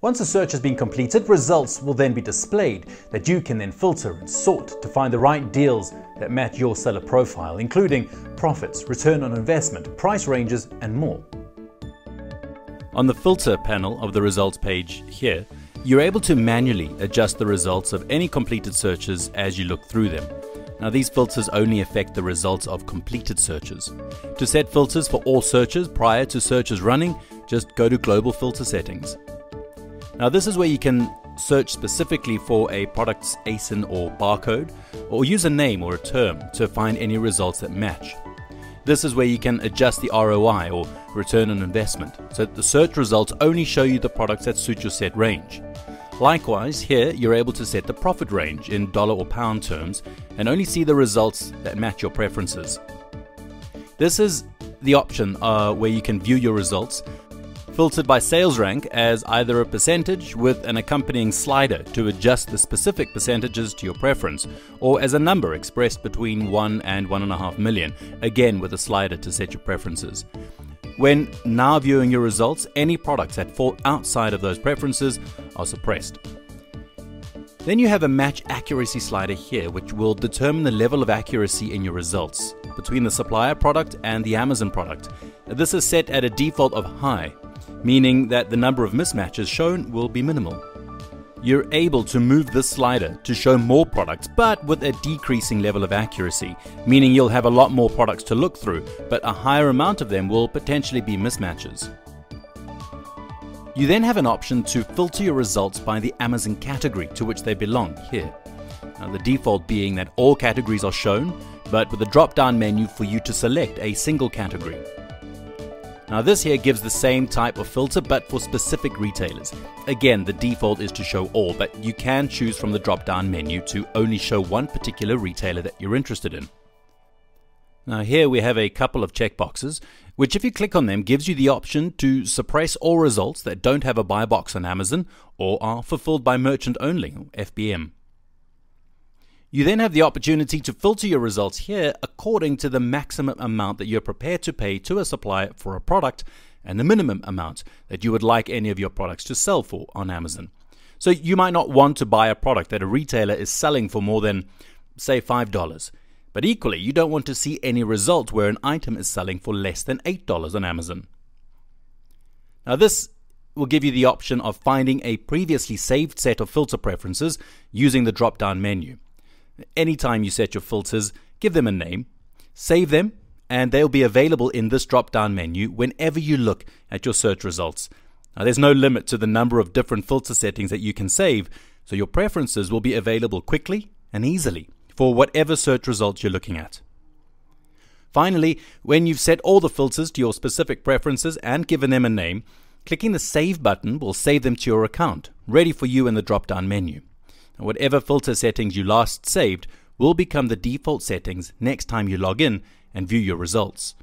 Once a search has been completed, results will then be displayed that you can then filter and sort to find the right deals that match your seller profile, including profits, return on investment, price ranges, and more. On the filter panel of the results page here, you're able to manually adjust the results of any completed searches as you look through them. Now these filters only affect the results of completed searches. To set filters for all searches prior to searches running, just go to Global Filter Settings. Now this is where you can search specifically for a product's ASIN or barcode, or use a name or a term to find any results that match. This is where you can adjust the ROI or return on investment, so that the search results only show you the products that suit your set range. Likewise, here you're able to set the profit range in dollar or pound terms and only see the results that match your preferences. This is the option uh, where you can view your results filtered by sales rank as either a percentage with an accompanying slider to adjust the specific percentages to your preference, or as a number expressed between 1 and 1.5 million, again with a slider to set your preferences. When now viewing your results, any products that fall outside of those preferences are suppressed. Then you have a match accuracy slider here, which will determine the level of accuracy in your results between the supplier product and the Amazon product. This is set at a default of high, meaning that the number of mismatches shown will be minimal. You're able to move this slider to show more products, but with a decreasing level of accuracy, meaning you'll have a lot more products to look through, but a higher amount of them will potentially be mismatches. You then have an option to filter your results by the Amazon category to which they belong here. Now, the default being that all categories are shown, but with a drop down menu for you to select a single category. Now this here gives the same type of filter but for specific retailers. Again, the default is to show all, but you can choose from the drop down menu to only show one particular retailer that you're interested in. Now here we have a couple of checkboxes, which if you click on them gives you the option to suppress all results that don't have a buy box on Amazon or are fulfilled by merchant only, FBM. You then have the opportunity to filter your results here according to the maximum amount that you're prepared to pay to a supplier for a product and the minimum amount that you would like any of your products to sell for on Amazon. So you might not want to buy a product that a retailer is selling for more than, say, $5. But equally, you don't want to see any result where an item is selling for less than $8 on Amazon. Now, this will give you the option of finding a previously saved set of filter preferences using the drop down menu. Anytime you set your filters, give them a name, save them, and they'll be available in this drop down menu whenever you look at your search results. Now, there's no limit to the number of different filter settings that you can save, so your preferences will be available quickly and easily for whatever search results you're looking at. Finally, when you've set all the filters to your specific preferences and given them a name, clicking the Save button will save them to your account, ready for you in the drop down menu whatever filter settings you last saved will become the default settings next time you log in and view your results.